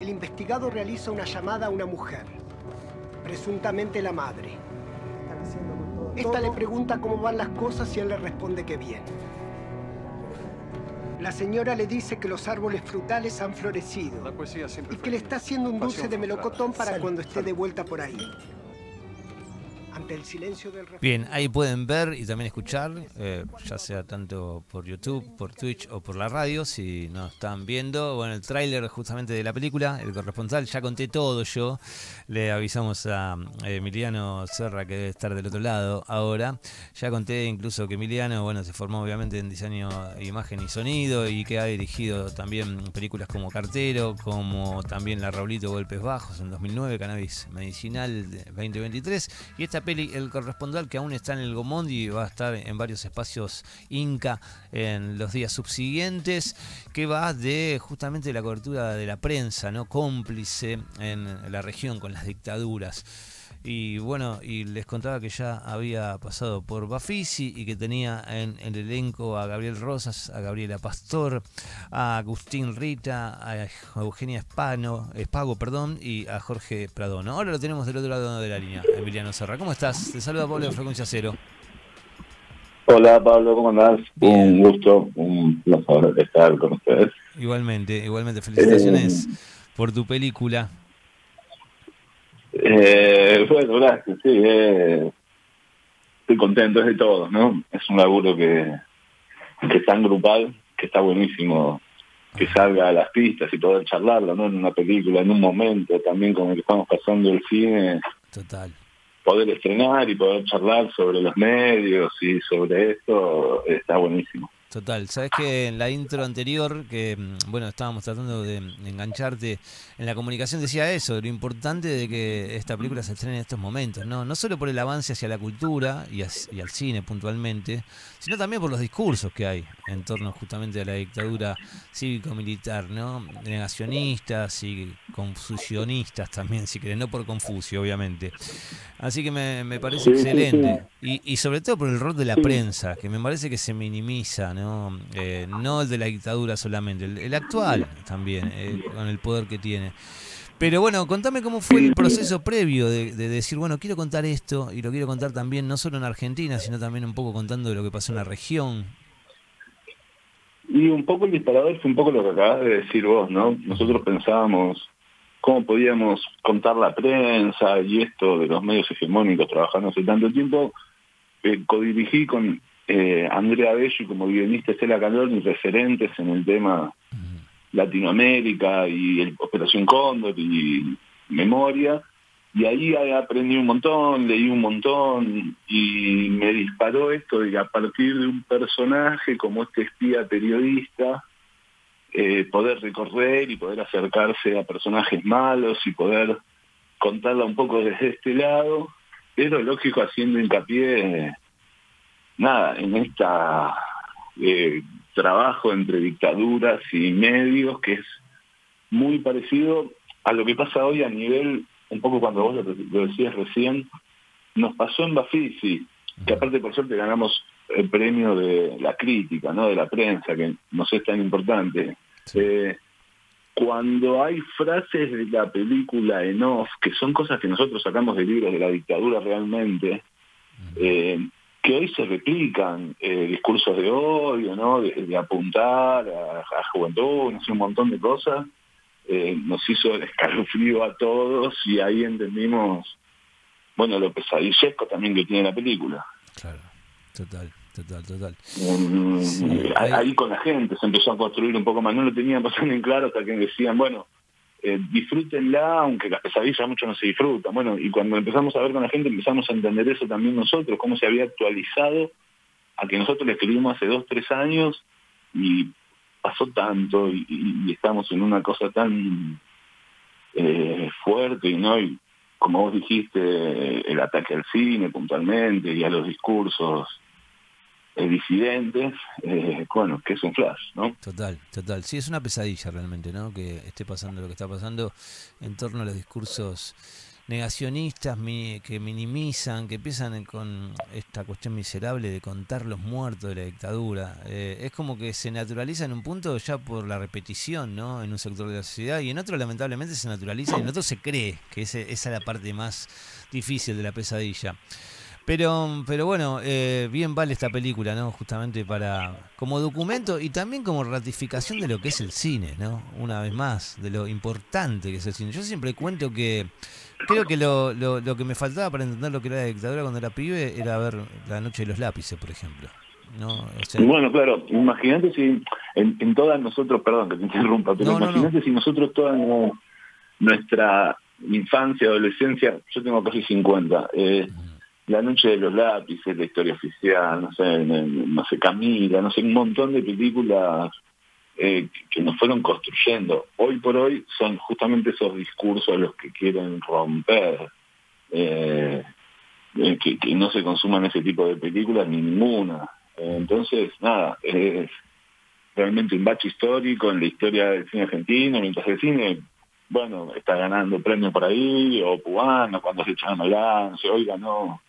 El investigado realiza una llamada a una mujer, presuntamente la madre. Esta le pregunta cómo van las cosas y él le responde que bien. La señora le dice que los árboles frutales han florecido y que le está haciendo un dulce de melocotón para cuando esté de vuelta por ahí el silencio del Bien, ahí pueden ver y también escuchar, eh, ya sea tanto por YouTube, por Twitch o por la radio, si nos están viendo. Bueno, el tráiler justamente de la película, el corresponsal, ya conté todo yo. Le avisamos a Emiliano Serra que debe estar del otro lado ahora. Ya conté incluso que Emiliano, bueno, se formó obviamente en diseño, imagen y sonido y que ha dirigido también películas como Cartero, como también La Raulito Golpes Bajos en 2009, Cannabis Medicinal 2023 y esta el corresponsal que aún está en el Gomondi y va a estar en varios espacios Inca en los días subsiguientes, que va de justamente la cobertura de la prensa, ¿no? Cómplice en la región con las dictaduras. Y bueno, y les contaba que ya había pasado por Bafisi y que tenía en, el elenco a Gabriel Rosas, a Gabriela Pastor, a Agustín Rita, a Eugenia Espano, Espago perdón, y a Jorge Pradón. Ahora lo tenemos del otro lado de la línea, Emiliano Serra. ¿Cómo estás? Te saluda Pablo de Frecuencia Cero. Hola Pablo, ¿cómo andás? Un gusto, un placer estar con ustedes. Igualmente, igualmente, felicitaciones eh, por tu película. Eh, bueno, gracias, sí. Eh, estoy contento, es de todos, ¿no? Es un laburo que, que es tan grupal, que está buenísimo que salga a las pistas y poder charlarlo, ¿no? En una película, en un momento también con el que estamos pasando el cine. Total. Poder estrenar y poder charlar sobre los medios y sobre esto está buenísimo. Total, sabes que en la intro anterior, que mm, bueno, estábamos tratando de engancharte en la comunicación, decía eso, lo importante de que esta película se estrene en estos momentos, ¿no? No solo por el avance hacia la cultura y, al cine puntualmente, sino también por los discursos que hay en torno justamente a la dictadura cívico-militar, ¿no? Negacionistas y confusionistas también, si quieren, no por Confucio, obviamente. Así que me, parece excelente. Y, y sobre todo por el rol de la prensa, que me parece que se minimiza, ¿no? Eh, no el de la dictadura solamente, el, actual también, eh, con el poder que tiene. Pero bueno, contame cómo fue el proceso previo de, decir, bueno, quiero contar esto y lo quiero contar también, no solo en Argentina, sino también un poco contando de lo que pasó en la región. Y un poco el disparador fue un poco lo que acabas de decir vos, ¿no? Nosotros pensábamos cómo podíamos contar la prensa y esto de los medios hegemónicos trabajando hace tanto tiempo. Eh, codirigí con eh, Andrea Bello como guionista Estela Calor y referentes en el tema Latinoamérica y el Operación Cóndor y Memoria. Y ahí aprendí un montón, leí un montón y me disparó esto de que a partir de un personaje como este espía periodista, eh, poder recorrer y poder acercarse a personajes malos y poder contarla un poco desde este lado, pero lógico haciendo hincapié nada, en esta eh, trabajo entre dictaduras y medios que es muy parecido a lo que pasa hoy a nivel, un poco cuando vos lo, decías recién, nos pasó en Bafisi, que aparte por suerte ganamos el premio de la crítica, ¿no? de la prensa, que no es tan importante. Eh, cuando hay frases de la película en off, que son cosas que nosotros sacamos de libros de la dictadura realmente, eh, que hoy se replican eh, discursos de odio, ¿no? De, apuntar a, a, juventud, no sé, un montón de cosas, eh, nos hizo el escalofrío a todos y ahí entendimos, bueno, lo pesadillesco también que tiene la película. Claro, total. Total, total. Mm, ahí, con la gente se empezó a construir un poco más. No lo tenían pasando en claro hasta que decían, bueno, eh, disfrútenla, aunque las pesadillas mucho no se disfrutan. Bueno, y cuando empezamos a ver con la gente empezamos a entender eso también nosotros, cómo se había actualizado a que nosotros le escribimos hace dos, tres años y pasó tanto y, estamos en una cosa tan eh, fuerte y no y como vos dijiste el ataque al cine puntualmente y a los discursos disidentes, eh, bueno, que es un flash, ¿no? Total, total. Sí, es una pesadilla realmente, ¿no? Que esté pasando lo que está pasando en torno a los discursos negacionistas que minimizan, que empiezan con esta cuestión miserable de contar los muertos de la dictadura. Eh, es como que se naturaliza en un punto ya por la repetición, ¿no? En un sector de la sociedad y en otro lamentablemente se naturaliza y en otro se cree, que esa es la parte más difícil de la pesadilla. Pero, pero bueno, eh, bien vale esta película, ¿no? Justamente para como documento y también como ratificación de lo que es el cine, ¿no? Una vez más, de lo importante que es el cine. Yo siempre cuento que creo que lo, lo, lo que me faltaba para entender lo que era la dictadura cuando era pibe era ver La Noche de los Lápices, por ejemplo. ¿no? bueno, claro, imagínate si en, todas nosotros, perdón que te interrumpa, pero imagínate si nosotros toda nuestra infancia, adolescencia, yo tengo casi 50, eh, la noche de los lápices, la historia oficial, no sé, no sé, Camila, no sé, un montón de películas eh, que nos fueron construyendo. Hoy por hoy son justamente esos discursos los que quieren romper, eh, eh, que, no se consuman ese tipo de películas ni ninguna. entonces, nada, es realmente un bache histórico en la historia del cine argentino, mientras el cine, bueno, está ganando premios por ahí, o cubano, cuando se echan a hoy ganó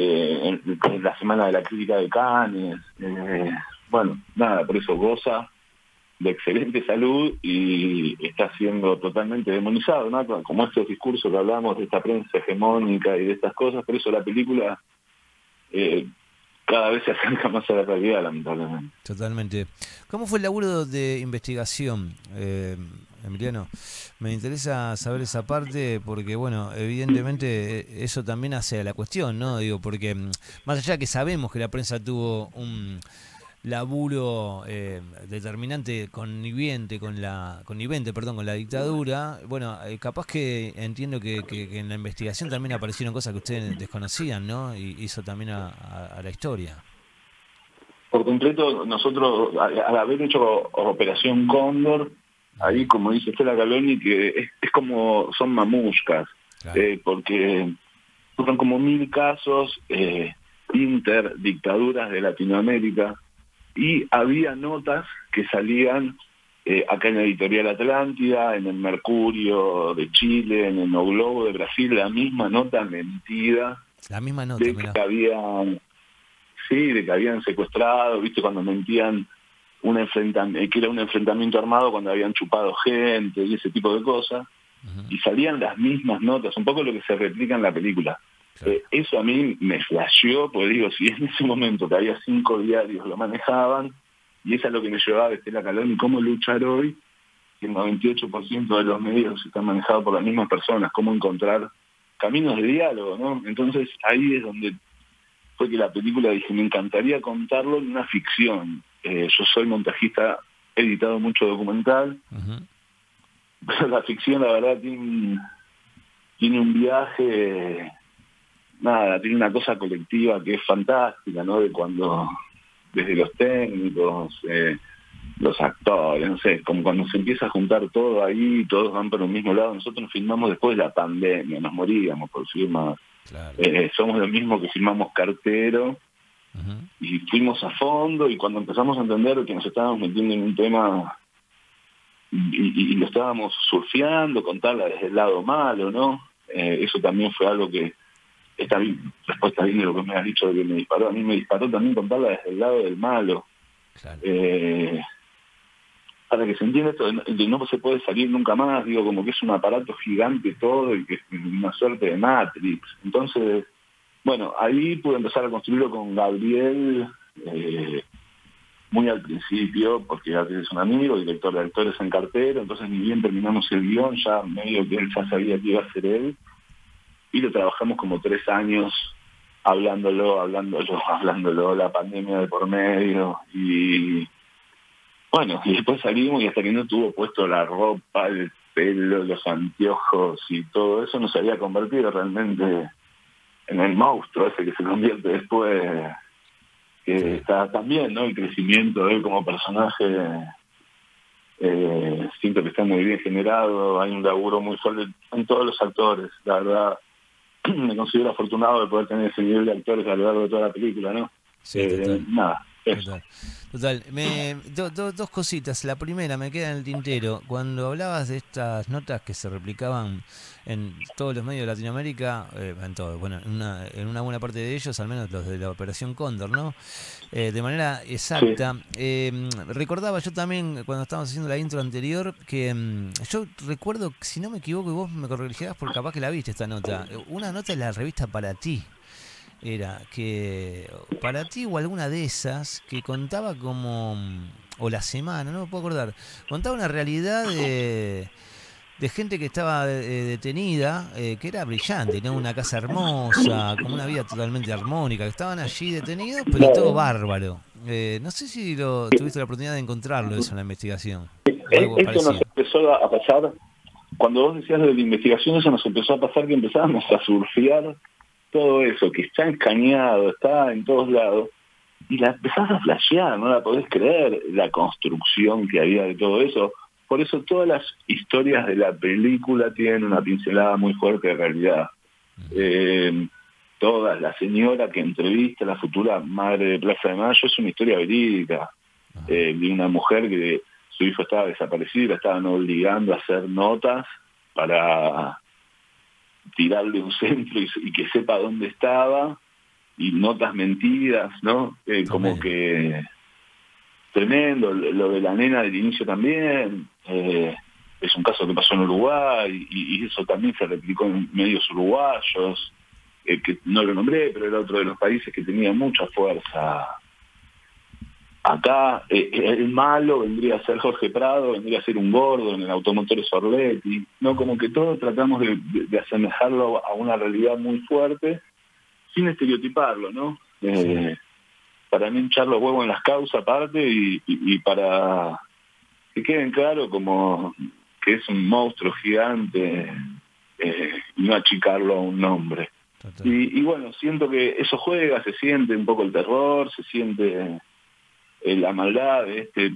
eh, la semana de la crítica de Cannes. Eh, bueno, nada, por eso goza de excelente salud y está siendo totalmente demonizado. Como estos discursos que hablamos de esta prensa hegemónica y de estas cosas, por eso la película eh, cada vez se acerca más a la realidad, lamentablemente. Totalmente. ¿Cómo fue el laburo de investigación? Eh, Emiliano. Me interesa saber esa parte porque, bueno, evidentemente eh, eso también hace a la cuestión, ¿no? Digo, porque mm, más allá que sabemos que la prensa tuvo un laburo eh, determinante conniviente con la connivente perdón con la dictadura bueno eh, capaz que entiendo que, en la investigación también aparecieron cosas que ustedes desconocían no y hizo también a, la historia por completo nosotros al haber hecho operación Cóndor ahí como dice Estela Caloni que es, como son mamuscas eh, porque fueron como mil casos eh, interdictaduras de Latinoamérica y había notas que salían eh, acá en la editorial Atlántida, en el Mercurio de Chile, en el No Globo de Brasil, la misma nota mentida. La misma nota, de que habían, sí, de que habían secuestrado, viste, cuando mentían un enfrentamiento, eh, que era un enfrentamiento armado cuando habían chupado gente y ese tipo de cosas, y salían las mismas notas, un poco lo que se replica en la película. Eh, eso a mí me flasheó, porque digo, si en ese momento que había cinco diarios lo manejaban, y eso es lo que me llevaba a Estela Calón y cómo luchar hoy, que el 98% de los medios están manejados por las mismas personas, cómo encontrar caminos de diálogo, ¿no? Entonces ahí es donde fue que la película dije, me encantaría contarlo en una ficción, eh, yo soy montajista, he editado mucho documental, pero la ficción la verdad tiene, tiene un viaje, nada, tiene una cosa colectiva que es fantástica, ¿no? De cuando, desde los técnicos, eh, los actores, no sé, como cuando se empieza a juntar todo ahí, todos van por un mismo lado. Nosotros nos filmamos después de la pandemia, nos moríamos por filmar. Eh, somos los mismos que filmamos Cartero y fuimos a fondo y cuando empezamos a entender que nos estábamos metiendo en un tema y, lo estábamos surfeando, contarla desde el lado malo, ¿no? Eh, eso también fue algo que, esta respuesta viene de lo que me has dicho de que me disparó, a mí me disparó también contarla desde el lado del malo. Eh, para que se entienda esto, de no se puede salir nunca más, digo, como que es un aparato gigante todo y que es una suerte de Matrix. Entonces, bueno, ahí pude empezar a construirlo con Gabriel eh, muy al principio, porque Gabriel es un amigo, director de actores en cartero, entonces ni bien terminamos el guion, ya medio que él ya sabía que iba a ser él, y lo trabajamos como tres años hablándolo, hablándolo, hablándolo, la pandemia de por medio, y bueno, y después salimos y hasta que no tuvo puesto la ropa, el pelo, los anteojos y todo eso, nos había convertido realmente en el monstruo ese que se convierte después, que está también, ¿no? El crecimiento de él como personaje, eh, siento que está muy bien generado, hay un laburo muy fuerte en todos los actores, la verdad, me considero afortunado de poder tener ese nivel de actores a lo largo de toda la película, ¿no? Sí, eh, nada, Total. Me, dos cositas. La primera me queda en el tintero. Cuando hablabas de estas notas que se replicaban en todos los medios de Latinoamérica, eh, en todo, bueno, en una, en una buena parte de ellos, al menos los de la Operación Cóndor, ¿no? Eh, de manera exacta. Eh, recordaba yo también, cuando estábamos haciendo la intro anterior, que mm, yo recuerdo, si no me equivoco, y vos me corregirás porque capaz que la viste esta nota, una nota de la revista Para Ti era que para ti o alguna de esas que contaba como, o la semana, no me puedo acordar, contaba una realidad de, de gente que estaba eh, detenida, eh, que era brillante, tenía una casa hermosa, como una vida totalmente armónica, que estaban allí detenidos, pero todo bárbaro. Eh, no sé si lo, tuviste la oportunidad de encontrarlo eso en la investigación. Esto nos empezó a pasar, cuando vos decías de la investigación, eso nos empezó a pasar que empezábamos a surfear todo eso que está escaneado, está en todos lados, y la empezás a flashear, no la podés creer, la construcción que había de todo eso. Por eso todas las historias de la película tienen una pincelada muy fuerte de realidad. Eh, todas, la señora que entrevista a la futura madre de Plaza de Mayo es una historia verídica, eh, de una mujer que su hijo estaba desaparecido, la estaban obligando a hacer notas para tirarle un centro y, que sepa dónde estaba y notas mentidas, ¿no? Eh, como que tremendo, lo de la nena del inicio también, eh, es un caso que pasó en Uruguay y, eso también se replicó en medios uruguayos, eh, que no lo nombré, pero era otro de los países que tenía mucha fuerza Acá eh, el malo vendría a ser Jorge Prado, vendría a ser un gordo en el automotor Sorletti, ¿no? Como que todos tratamos de, asemejarlo a una realidad muy fuerte, sin estereotiparlo, ¿no? Eh, para no hinchar los huevos en las causas aparte y, para que queden claro como que es un monstruo gigante eh, y no achicarlo a un nombre. Y, y bueno, siento que eso juega, se siente un poco el terror, se siente eh, la maldad de este,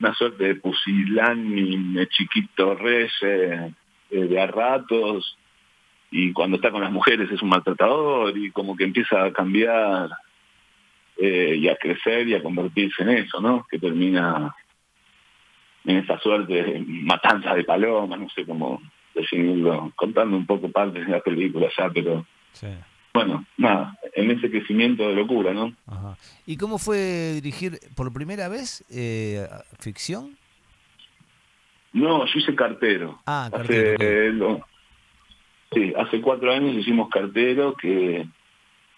una suerte de pusilánime chiquito rey eh, de a ratos, y cuando está con las mujeres es un maltratador, y como que empieza a cambiar eh, y a crecer y a convertirse en eso, ¿no? Que termina en esa suerte de matanza de palomas, no sé cómo definirlo, contando un poco partes de la película ya, pero bueno, nada, en ese crecimiento de locura, ¿no? ¿Y cómo fue dirigir por primera vez eh, ficción? No, yo hice cartero. Ah, cartero. Hace, sí, hace cuatro años hicimos cartero que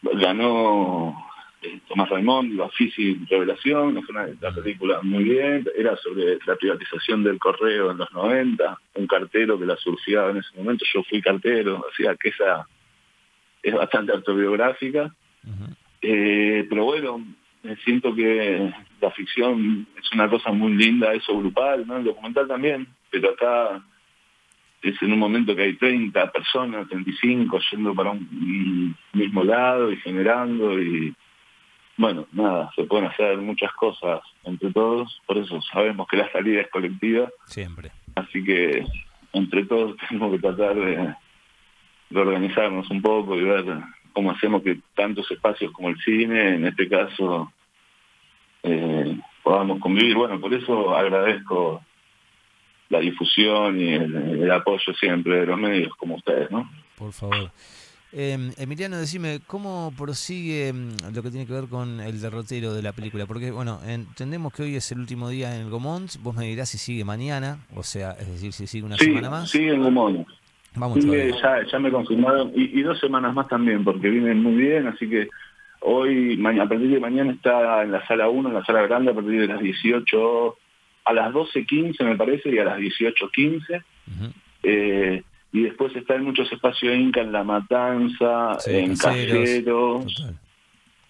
ganó eh, Tomás Raimond, la Fisi Revelación, fue una, película muy bien, era sobre la privatización del correo en los 90, un cartero que la surfeaba en ese momento, yo fui cartero, hacía que esa es bastante autobiográfica. Eh, pero bueno, siento que la ficción es una cosa muy linda, eso grupal, ¿no? El documental también, pero acá es en un momento que hay 30 personas, 35, yendo para un mismo lado y generando y bueno, nada, se pueden hacer muchas cosas entre todos, por eso sabemos que la salida es colectiva. Siempre. Así que entre todos tenemos que tratar de, de organizarnos un poco y ver cómo hacemos que tantos espacios como el cine, en este caso, eh, podamos convivir. Bueno, por eso agradezco la difusión y el, apoyo siempre de los medios como ustedes, ¿no? Por favor. Eh, Emiliano, decime, ¿cómo prosigue mm, lo que tiene que ver con el derrotero de la película? Porque, bueno, entendemos que hoy es el último día en el Gomont, vos me dirás si sigue mañana, o sea, es decir, si sigue una semana más. Sigue en Gomont. Vamos ya, ya me confirmaron, y, dos semanas más también, porque vienen muy bien, así que hoy, mañana, a partir de mañana está en la sala 1, en la sala grande, a partir de las 18, a las 12.15 me parece, y a las 18.15. eh, y después está en muchos espacios Inca, en La Matanza, en Caseros,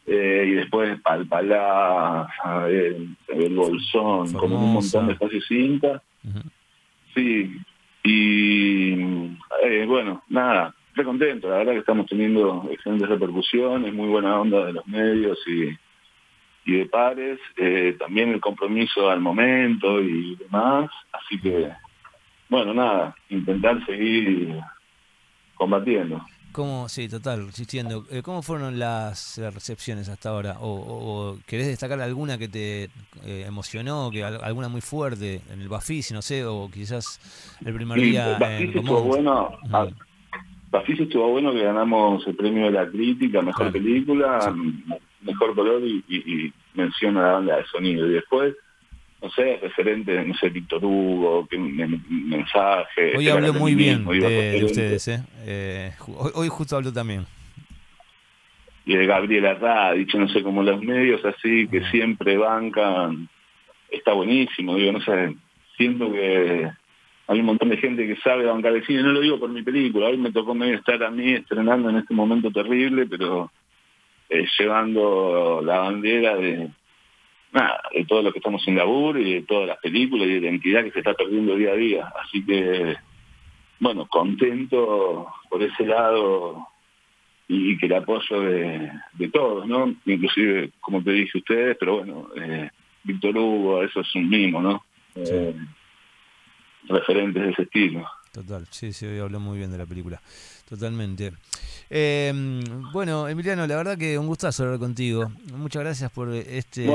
eh, y después Palpalá, el, el Bolsón, como un montón de espacios Inca. Sí, y eh, bueno, nada, estoy contento, la verdad que estamos teniendo excelentes repercusiones, muy buena onda de los medios y, y de pares, eh, también el compromiso al momento y demás, así que, bueno, nada, intentar seguir combatiendo. ¿Cómo, sí, total, insistiendo. Eh, ¿Cómo fueron las recepciones hasta ahora? ¿O, querés destacar alguna que te eh, emocionó, que alguna muy fuerte en el Bafisi, no sé, o quizás el primer día en estuvo bueno. Ah, estuvo bueno que ganamos el premio de la crítica, mejor película, mejor color y, y, menciona la banda de sonido. Y después no sé, referente, no sé, Víctor Hugo, que mensaje. Hoy habló muy bien de, ustedes, ¿eh? ¿eh? hoy, justo habló también. Y de Gabriela dicho no sé, como los medios así, que siempre bancan, está buenísimo, digo, no sé, siento que hay un montón de gente que sabe bancar el cine, no lo digo por mi película, hoy me tocó medio estar a mí estrenando en este momento terrible, pero eh, llevando la bandera de nada, de todo lo que estamos en labur y de todas las películas y de identidad que se está perdiendo día a día. Así que, bueno, contento por ese lado y que el apoyo de, todos, ¿no? Inclusive, como te dije ustedes, pero bueno, eh, Víctor Hugo, eso es un mimo, ¿no? Eh, referentes de ese estilo. Total, sí, sí, hoy habló muy bien de la película. Totalmente. Eh, bueno, Emiliano, la verdad que un gustazo hablar contigo. Muchas gracias por este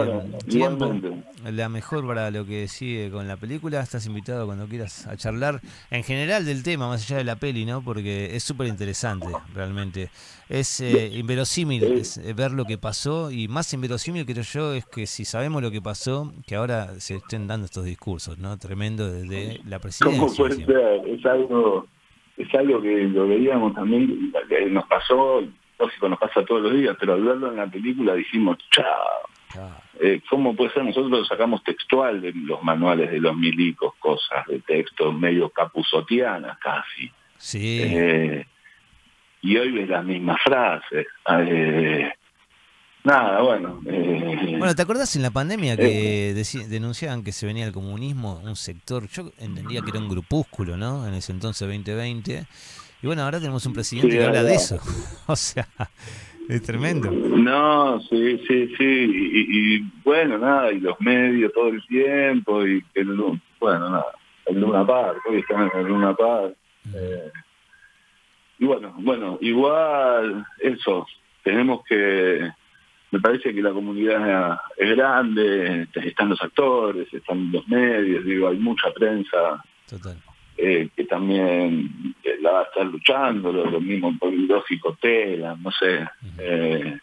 tiempo. La mejor para lo que sigue con la película. Estás invitado cuando quieras a charlar en general del tema, más allá de la peli, ¿no? Porque es súper interesante, realmente. Es eh, inverosímil eh, ver lo que pasó y más inverosímil creo yo es que si sabemos lo que pasó, que ahora se estén dando estos discursos, ¿no? Tremendo desde la presidencia. ¿Cómo puede ser? Es algo es algo que lo veíamos también, nos pasó, lógico nos pasa todos los días, pero al verlo en la película dijimos, chao. Eh, ¿Cómo puede ser? Nosotros sacamos textual de los manuales de los milicos, cosas de texto medio capuzotianas casi. Sí. Eh, y hoy ves las mismas frases. Eh, Nada, bueno. Eh, bueno, ¿te acordás en la pandemia que eh, denunciaban que se venía el comunismo, un sector, yo entendía que era un grupúsculo, ¿no? En ese entonces 2020. Y bueno, ahora tenemos un presidente que habla de eso. o sea, es tremendo. No, sí, sí, sí. Y, bueno, nada, y los medios todo el tiempo, y el, bueno, nada, el Luna Park, hoy están en el Luna Park. Eh, y bueno, bueno, igual eso, tenemos que me parece que la comunidad es grande, están los actores, están los medios, digo, hay mucha prensa eh, que también eh, la va a estar luchando, lo, mismo lógico Tela, no sé. Eh,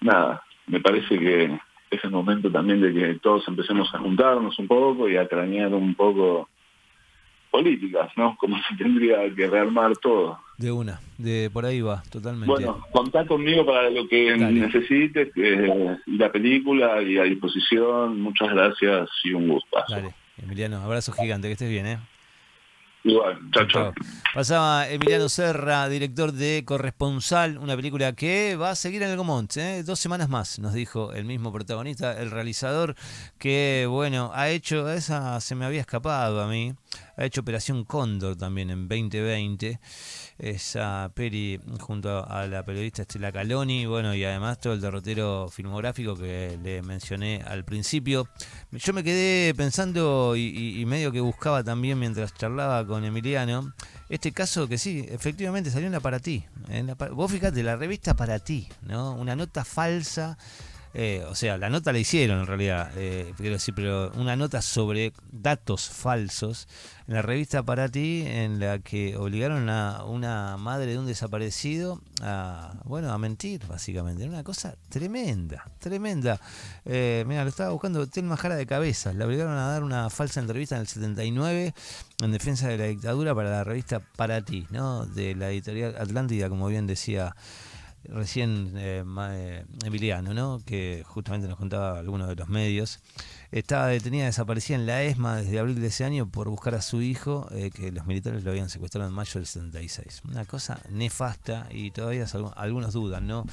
nada, me parece que es el momento también de que todos empecemos a juntarnos un poco y a cranear un poco políticas, ¿no? Como se tendría que rearmar todo. De una, de por ahí va, totalmente. Bueno, contá conmigo para lo que necesites, eh, la película y a disposición. Muchas gracias y un gusto. Dale, Emiliano, abrazo gigante, que estés bien, ¿eh? Igual, chao, chao. Pasaba Emiliano Serra, director de Corresponsal, una película que va a seguir en el Gomont, ¿eh? dos semanas más, nos dijo el mismo protagonista, el realizador, que bueno, ha hecho, esa se me había escapado a mí, ha hecho Operación Cóndor también en 2020 esa peli junto a la periodista Estela Caloni, bueno, y además todo el derrotero filmográfico que le mencioné al principio. Yo me quedé pensando y, medio que buscaba también mientras charlaba con Emiliano, este caso que sí, efectivamente salió en la para ti. En la, vos fíjate, la revista para ti, ¿no? Una nota falsa eh, o sea, la nota la hicieron en realidad, eh, pero una nota sobre datos falsos en la revista Para Ti, en la que obligaron a una madre de un desaparecido a, bueno, a mentir, básicamente. Una cosa tremenda, tremenda. Eh, mira, lo estaba buscando, tiene una jara de cabeza. Le obligaron a dar una falsa entrevista en el 79 en defensa de la dictadura para la revista Para Ti, ¿no? De la editorial Atlántida, como bien decía recién eh, eh, Emiliano, ¿no? que justamente nos contaba algunos de los medios, estaba detenida, desaparecida en la ESMA desde abril de ese año por buscar a su hijo, eh, que los militares lo habían secuestrado en mayo del 76. Una cosa nefasta y todavía algunos dudan, ¿no?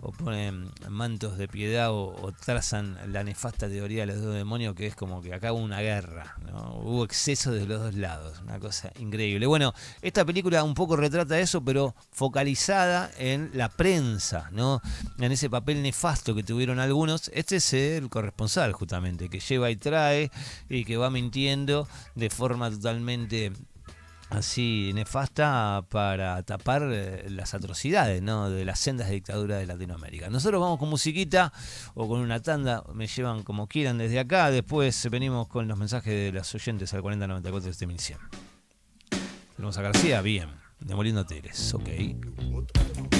O ponen mantos de piedad o, trazan la nefasta teoría de los dos demonios, que es como que acá hubo una guerra, ¿no? Hubo exceso de los dos lados, una cosa increíble. Bueno, esta película un poco retrata eso, pero focalizada en la ¿no? En ese papel nefasto que tuvieron algunos. Este es el corresponsal, justamente, que lleva y trae y que va mintiendo de forma totalmente así nefasta para tapar eh, las atrocidades de las sendas de dictadura de Latinoamérica. Nosotros vamos con musiquita o con una tanda, me llevan como quieran desde acá, después venimos con los mensajes de las oyentes al 4094 de 1100. Tenemos a García, bien, demoliendo hoteles, ok.